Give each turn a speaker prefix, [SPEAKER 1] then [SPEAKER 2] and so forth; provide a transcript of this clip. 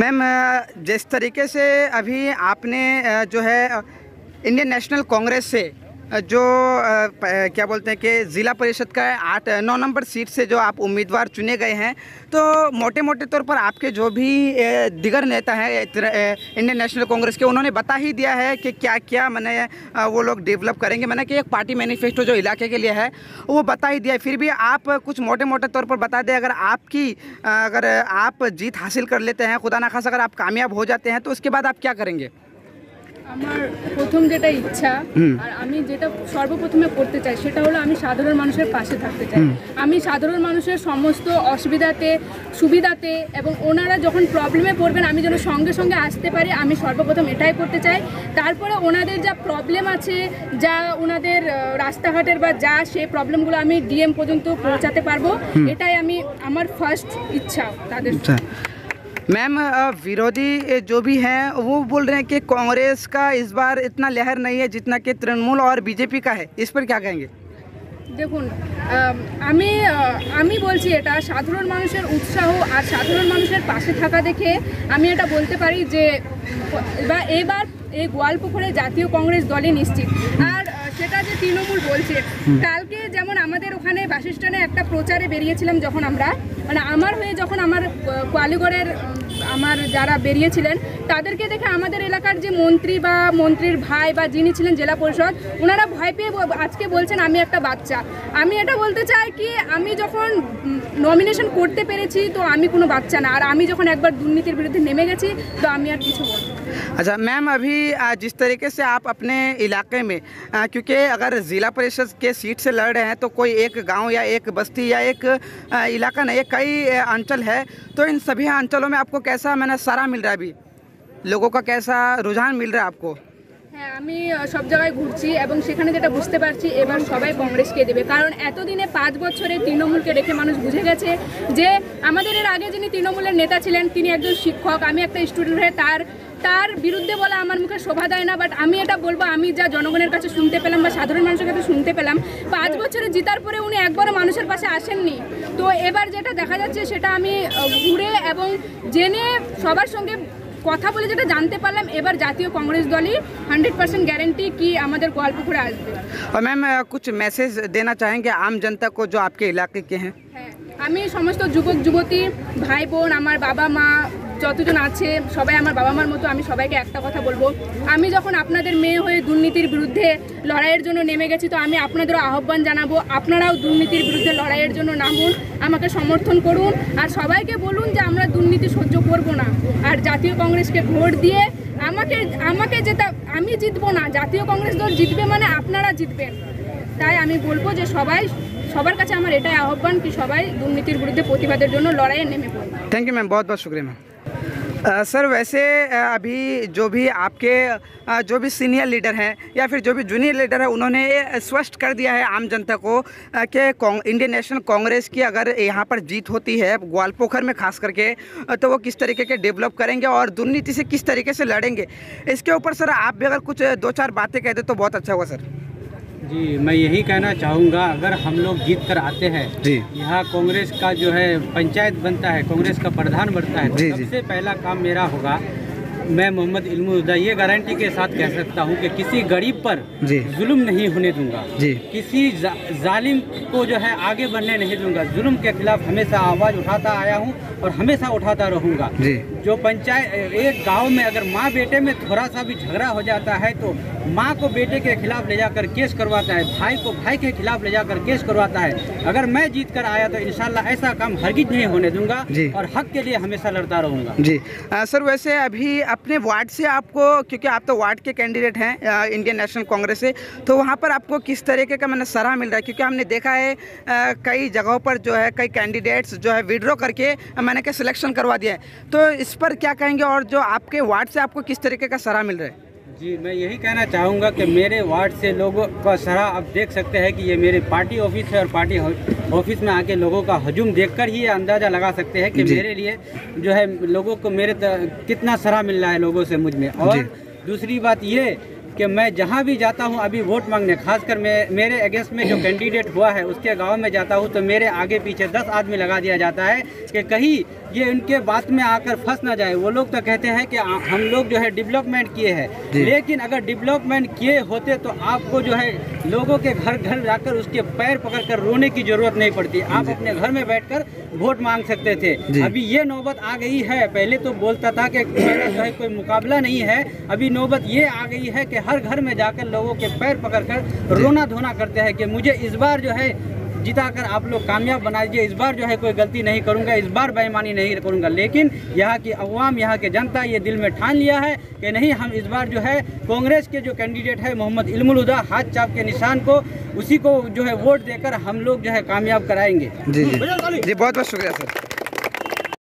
[SPEAKER 1] Ma'am जिस तरीके से अभी आपने जो है इंडियन नेशनल कांग्रेस से जो क्या बोलते हैं कि ज़िला परिषद का आठ नौ नंबर सीट से जो आप उम्मीदवार चुने गए हैं तो मोटे मोटे तौर पर आपके जो भी दिगर नेता हैं इंडियन नेशनल कांग्रेस के, उन्होंने बता ही दिया है कि क्या क्या मैंने वो लोग डेवलप करेंगे। मैंने कि एक पार्टी मैनिफेस्टो जो इलाके के लिए है, वो बता ही दिया है। फिर भी आप कुछ मोटे मोटे तौर पर बता दें, अगर आपकी अगर आप जीत हासिल कर लेते हैं, खुदा ना खास अगर आप कामयाब हो जाते हैं तो उसके बाद आप क्या करेंगे?
[SPEAKER 2] আমার প্রথম যেটা ইচ্ছা আর আমি যেটা সর্বপ্রথমে করতে চাই সেটা হলো আমি সাধারণ মানুষের পাশে থাকতে চাই। আমি সাধারণ মানুষের সমস্ত অসুবিধাতে সুবিধাতে এবং ওনারা যখন প্রবলেমে পড়বেন আমি যেন সঙ্গে সঙ্গে আসতে পারি আমি সর্বপ্রথম এটাই করতে চাই। তারপরে ওনাদের যা প্রবলেম আছে যা ওনাদের রাস্তাঘাটের বা যা সেই প্রবলেমগুলো আমি ডিএম পর্যন্ত পৌঁছাতে পারব এটাই আমি আমার ফার্স্ট ইচ্ছা তাদের।
[SPEAKER 1] मैम अ, विरोधी अ, जो भी हैं वो बोल रहे हैं कि कांग्रेस का इस बार इतना लहर नहीं है जितना कि तृणमूल और बीजेपी का है इस पर क्या कहेंगे
[SPEAKER 2] দেখুন আম, আমি আহ, আমি বলছি এটা সাধারণ মানুষের উৎসাহ আর সাধারণ মানুষের পাশে থাকা দেখে আমি এটা বলতে পারি যে বা এবার এই গোয়ালপুকুরে জাতীয় কংগ্রেস দলে নিশ্চিত আর আহ, সেটা যে তৃণমূল বলছে কালকে যেমন আমাদের ওখানে বাসস্ট্যান্ডে একটা প্রচারে বেরিয়েছিলাম যখন আমরা মানে আমার হয়ে যখন আমার কোয়ালিগড়ের আমার যারা বেরিয়েছিলেন, তাদেরকে দেখে আমাদের এলাকার যে মন্ত্রী বা মন্ত্রীর ভাই বা যিনি ছিলেন জেলা পরিষদ ওনারা ভয় পেয়ে আজকে বলছেন, আমি একটা বাচ্চা আমি এটা বলতে চাই কি, আমি যখন নমিনেশন করতে পেরেছি, তো আমি কোনো বাচ্চা না আর আমি যখন একবার দুর্নীতির বিরুদ্ধে নেমে গেছি, তো আমি আর কিছু বলব না।
[SPEAKER 1] अच्छा मैम अभी अ, जिस तरीके से आप अपने इलाके में अ, क्योंकि अगर ज़िला परिषद के सीट से लड़ रहे हैं तो कोई एक गांव या एक बस्ती या एक अ, इलाका नहीं है कई अ, अंचल है तो इन सभी अंचलों में आपको कैसा मैंने सारा मिल रहा है अभी लोगों का कैसा रुझान मिल रहा है आपको
[SPEAKER 2] হ্যাঁ আমি আহ, সব জায়গায় ঘুরছি এবং সেখানে যেটা বুঝতে পারছি এবার সবাই কংগ্রেসকে দেবে কারণ এতদিনে পাঁচ বছরে তৃণমূলকে রেখে মানুষ বুঝে গেছে যে আমাদের এর আগে যিনি তৃণমূলের নেতা ছিলেন তিনি একজন শিক্ষক আমি একটা স্টুডেন্ট হয়ে তার তার বিরুদ্ধে বলা আমার মুখে শোভা দেয় না বাট আমি এটা বলবো আমি যা জনগণের কাছে শুনতে পেলাম বা সাধারণ মানুষের কাছে শুনতে পেলাম পাঁচ বছরে জিতার পরে উনি একবারও মানুষের পাশে আসেননি তো এবার যেটা দেখা যাচ্ছে সেটা আমি আহ, ঘুরে এবং জেনে সবার সঙ্গে কথা বলে যেটা জানতে পারলাম এবার জাতীয় কংগ্রেস দলই হান্ড্রেড পার্সেন্ট গ্যারেন্টি কি আমাদের গোয়ালপুকুরে আসবে
[SPEAKER 1] और मैम अ, कुछ मैसेज देना चाहेंगे आम जनता को जो आपके इलाके के हैं
[SPEAKER 2] হ্যাঁ আমি সমস্ত যুবক যুবতী ভাই বোন আমার বাবা মা যতজন আছে, সবাই আমার বাবা মার মতো, আমি সবাইকে একটা কথা বলব। আমি যখন আপনাদের মেয়ে হয়ে দুর্নীতির বিরুদ্ধে লড়াইয়ের জন্য নেমে গেছি, তো আমি আপনাদেরও আহ্বান জানাব, আপনারাও দুর্নীতির বিরুদ্ধে লড়াইয়ের জন্য নামুন, আমাকে সমর্থন করুন, আর সবাইকে বলুন যে আমরা দুর্নীতি সহ্য করব না। আর জাতীয় কংগ্রেসকে ভোট দিয়ে আমাকে আমাকে যেটা, আমি জিতবো না, জাতীয় কংগ্রেস দল জিতবে মানে আপনারা জিতবেন। তাই আমি বলব যে সবাই, সবার কাছে আমার এটাই আহ্বান, কি সবাই দুর্নীতির বিরুদ্ধে প্রতিবাদের জন্য লড়াইয়ে নেমে পড়বে
[SPEAKER 1] থ্যাংক ইউ ম্যাম বহুত বহুত শুক্রিয়া ম্যাম अ, सर वैसे अभी जो भी आपके जो भी सीनियर लीडर हैं या फिर जो भी जूनियर लीडर हैं उन्होंने स्पष्ट कर दिया है आम जनता को कि इंडियन नेशनल कांग्रेस की अगर यहाँ पर जीत होती है ग्वालपोखर में खास करके तो वो किस तरीके के डेवलप करेंगे और दुर्नीति से किस तरीके से लड़ेंगे? इसके ऊपर सर आप भी अगर कुछ दो चार बातें कह दें तो बहुत अच्छा होगा सर।
[SPEAKER 3] जी मैं यही कहना चाहूँगा अगर हम लोग जीत कर आते हैं
[SPEAKER 1] जी।
[SPEAKER 3] यहाँ कांग्रेस का जो है पंचायत बनता है कांग्रेस का प्रधान बनता है तो
[SPEAKER 1] जी।
[SPEAKER 3] सबसे पहला काम मेरा होगा मैं मोहम्मद इल्मुद्दा ये गारंटी के साथ कह सकता हूँ कि किसी गरीब पर जुल्म नहीं होने दूँगा
[SPEAKER 1] जी।
[SPEAKER 3] किसी जा, जालिम को जो है आगे बढ़ने नहीं दूँगा जुल्म के खिलाफ हमेशा आवाज़ उठाता आया हूँ और हमेशा उठाता रहूँगा
[SPEAKER 1] जी।
[SPEAKER 3] पंचायत एक गाँव में अगर माँ बेटे में थोड़ा सा भी झगड़ा हो जाता है तो माँ को बेटे के खिलाफ ले जाकर केस करवाता है भाई को भाई के खिलाफ ले जाकर केस करवाता है अगर मैं जीत कर आया तो इंशाल्लाह ऐसा काम हरगिज नहीं होने दूँगा। और हक के लिए हमेशा लड़ता रहूँगा
[SPEAKER 1] जी अ, सर वैसे अभी अपने वार्ड से आपको क्योंकि आप तो वार्ड के कैंडिडेट हैं इंडियन नेशनल कांग्रेस से तो वहाँ पर आपको किस तरीके का मैंने सराह मिल रहा है क्योंकि हमने देखा है कई जगहों पर जो है कई कैंडिडेट्स जो है विड्रॉ करके मैंने क्या सिलेक्शन करवा दिया है तो इस पर क्या कहेंगे और जो आपके वार्ड से आपको किस तरीके का सराह मिल रहा है?
[SPEAKER 3] जी मैं यही कहना चाहूँगा कि मेरे वार्ड से लोगों का सराह आप देख सकते हैं कि ये मेरे पार्टी ऑफ़िस है और पार्टी ऑफ़िस में आके लोगों का हजूम देखकर ही अंदाज़ा लगा सकते हैं कि मेरे लिए जो है लोगों को मेरे कितना सराह मिल रहा है लोगों से मुझमें। और दूसरी बात ये कि मैं जहाँ भी जाता हूँ अभी वोट मांगने खासकर मैं मेरे अगेंस्ट में जो कैंडिडेट हुआ है उसके गाँव में जाता हूँ तो मेरे आगे पीछे दस आदमी लगा दिया जाता है कि कहीं ये उनके बात में आकर फंस ना जाए। वो लोग तो कहते हैं कि हम लोग जो है डेवलपमेंट किए हैं। लेकिन अगर डेवलपमेंट किए होते तो आपको जो है लोगों के घर घर जाकर उसके पैर पकड़कर रोने की ज़रूरत नहीं पड़ती। आप अपने घर में बैठकर वोट मांग सकते थे। अभी ये नौबत आ गई है। पहले तो बोलता था कि मेरा जो है कोई मुकाबला नहीं है। अभी नौबत ये आ गई है कि हर घर में जाकर लोगों के पैर पकड़कर रोना धोना करते हैं कि मुझे इस बार जो है जिताकर आप लोग कामयाब बना दीजिए इस बार जो है कोई गलती नहीं करूँगा, इस बार बेईमानी नहीं करूँगा। लेकिन यहाँ की अवाम, यहाँ के जनता ये दिल में ठान लिया है कि नहीं, हम इस बार जो है कांग्रेस के जो कैंडिडेट है, मोहम्मद इलमुलुदा, हाथ चाप के निशान को, उसी को जो है वोट देकर हम लोग जो है कामयाब कराएँगे।
[SPEAKER 1] जी जी। जी बहुत बहुत शुक्रिया, सर।